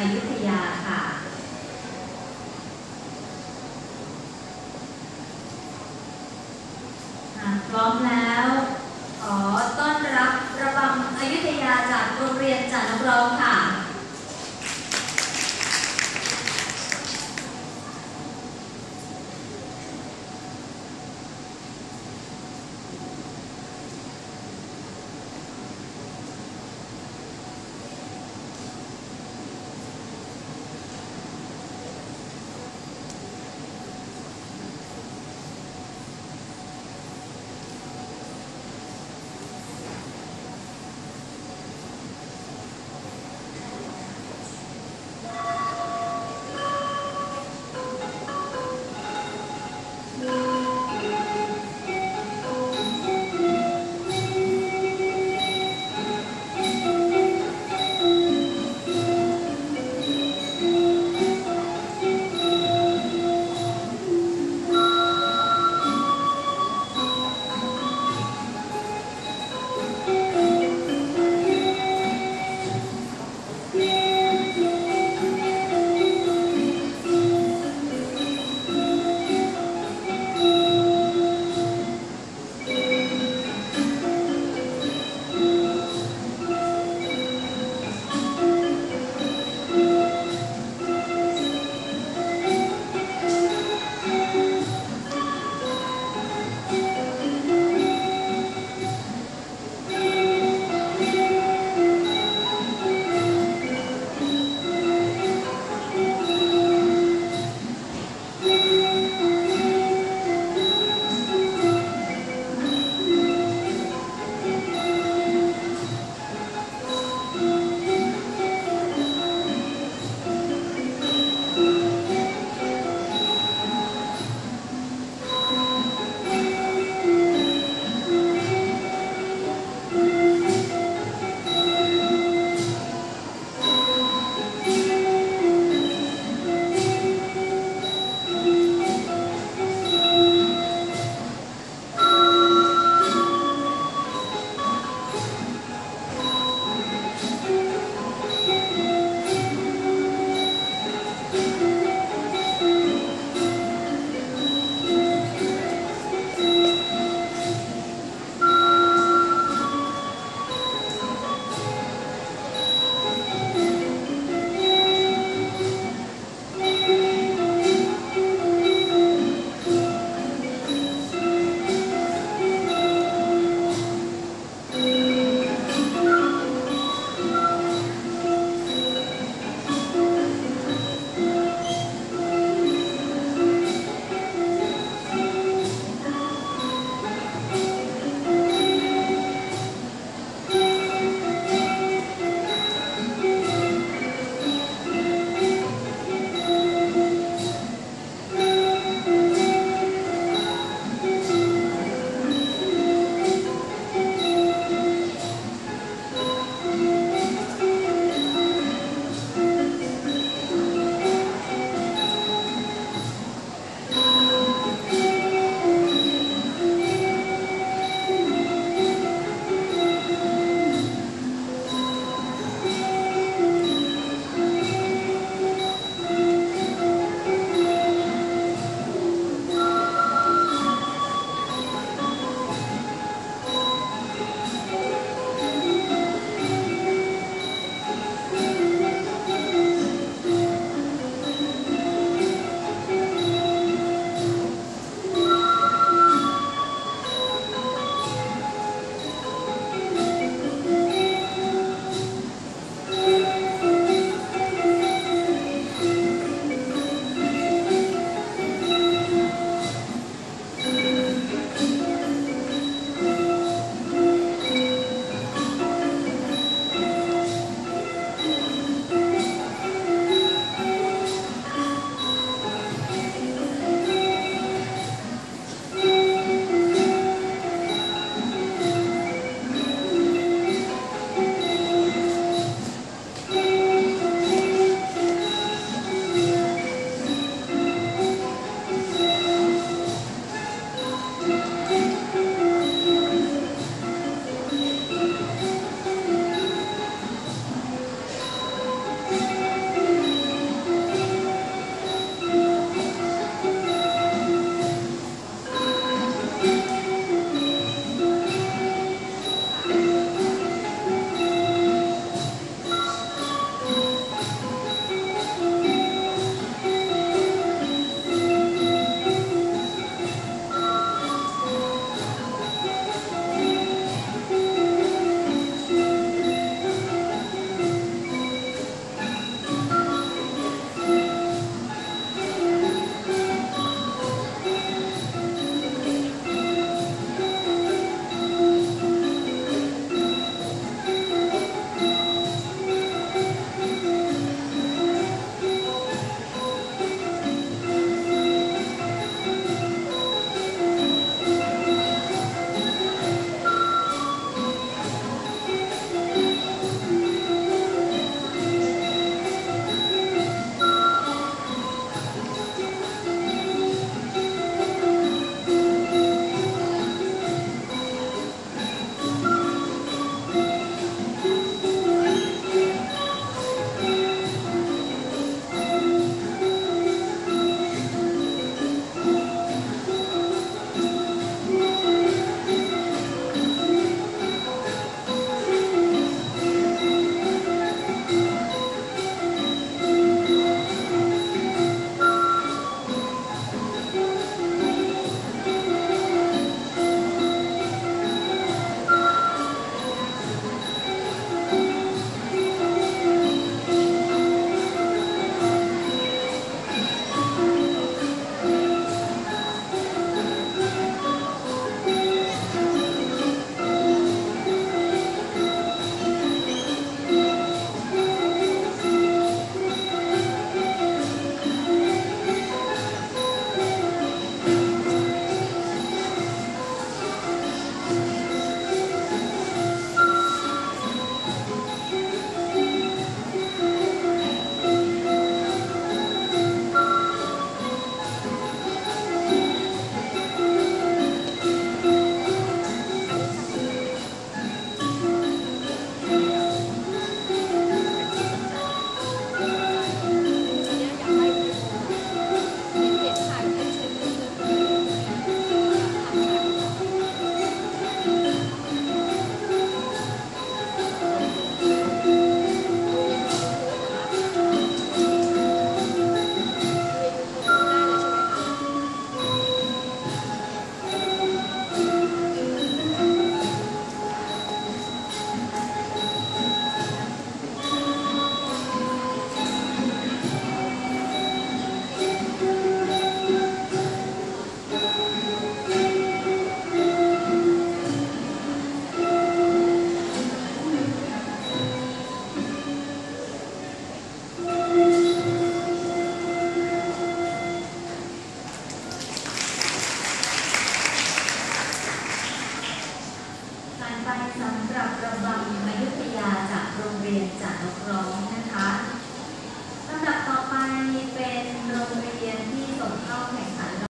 อยุธยาค่ะอะ